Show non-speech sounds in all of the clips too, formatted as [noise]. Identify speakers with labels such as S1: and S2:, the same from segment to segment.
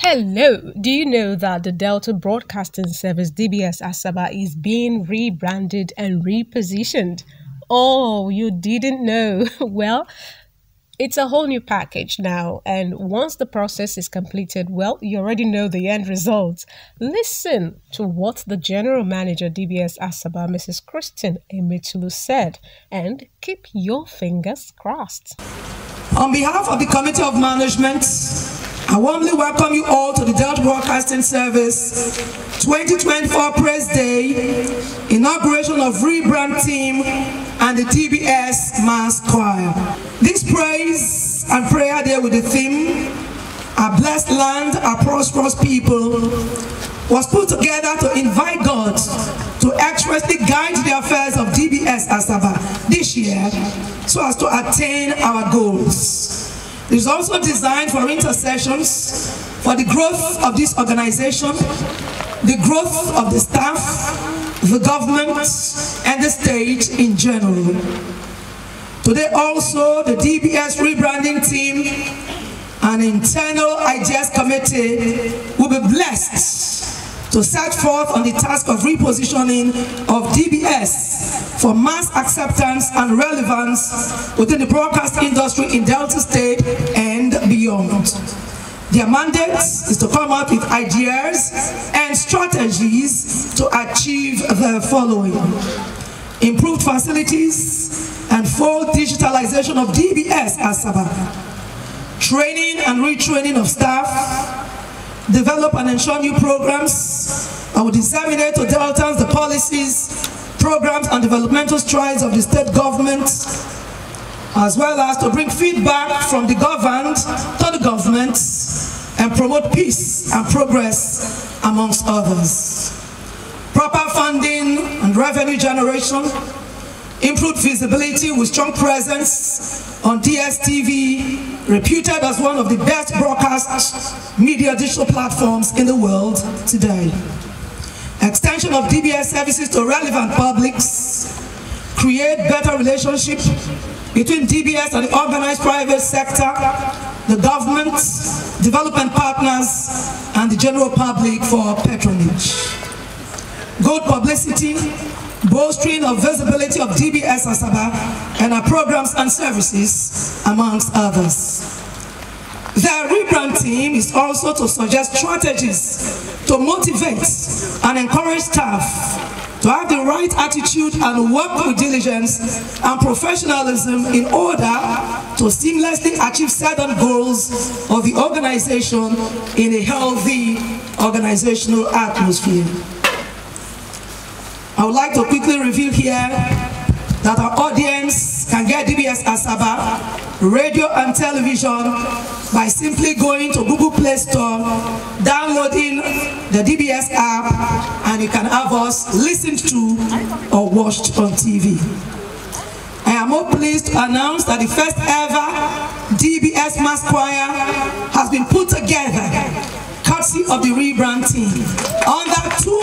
S1: Hello, do you know that the Delta Broadcasting Service DBS Asaba is being rebranded and repositioned? Oh, you didn't know? [laughs] Well, it's a whole new package now, and once the process is completed, well, you already know the end result. Listen to what the General Manager DBS Asaba, Mrs. Christine Emetulu, said, and keep your fingers crossed.
S2: On behalf of the Committee of Management, I warmly welcome you all to the Delta Broadcasting Service 2024 Press Day, inauguration of rebrand team and the DBS Mass Choir. This praise and prayer day with the theme, Our Blessed Land, Our Prosperous People, was put together to invite God to expressly guide the affairs of DBS Asaba this year so as to attain our goals. Is also designed for intercessions, for the growth of this organization, the growth of the staff, the government, and the state in general. Today also, the DBS rebranding team and internal ideas committee will be blessed to set forth on the task of repositioning of DBS for mass acceptance and relevance within the broadcast industry in Delta State and beyond. Their mandate is to come up with ideas and strategies to achieve the following. Improved facilities and full digitalization of DBS as Asaba. Training and retraining of staff develop and ensure new programs. I will disseminate to Deltans the policies, programs, and developmental strides of the state government, as well as to bring feedback from the governed to the government and promote peace and progress amongst others. Proper funding and revenue generation, improved visibility with strong presence on DSTV, reputed as one of the best broadcast media digital platforms in the world today. Extension of DBS services to relevant publics, create better relationship between DBS and the organized private sector, the government, development partners, and the general public for patronage. Good publicity, bolstering of visibility DBS Asaba and our programs and services, amongst others. The rebrand team is also to suggest strategies to motivate and encourage staff to have the right attitude and work with diligence and professionalism in order to seamlessly achieve certain goals of the organization in a healthy organizational atmosphere. I would like to quickly review here that our audience can get DBS Asaba, radio and television by simply going to Google Play Store, downloading the DBS app, and you can have us listened to or watched on TV. I am more pleased to announce that the first ever DBS Mass Choir has been put together courtesy of the rebrand team under two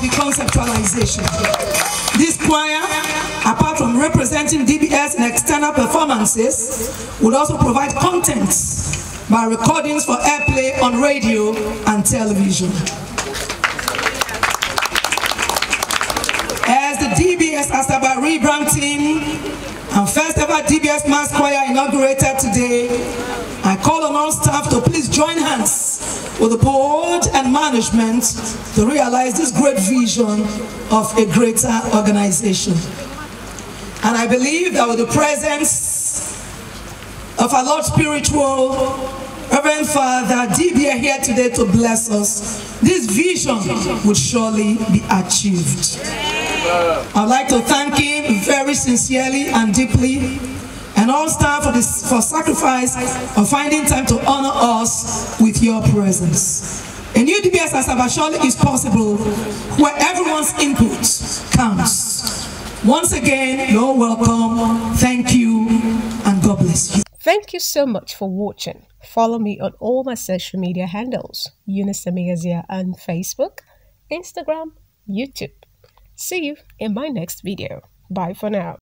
S2: of the conceptualization. This choir, apart from representing DBS in external performances, would also provide content by recordings for airplay on radio and television. As the DBS Asaba rebrand team and first ever DBS Mass Choir inaugurated today, I call on all staff to please join hands with the board and management to realize this great vision of a greater organization. And I believe that with the presence of our Lord Spiritual, Reverend Father Dibie here today to bless us, this vision would surely be achieved. I'd like to thank him very sincerely and deeply and all staff for, this, for sacrifice of finding time to honor us your presence. A new DBS Asaba surely is possible where everyone's input counts. Once again, you're welcome. Thank you and God bless you.
S1: Thank you so much for watching. Follow me on all my social media handles, Eunice Emeyazia on Facebook, Instagram, YouTube. See you in my next video. Bye for now.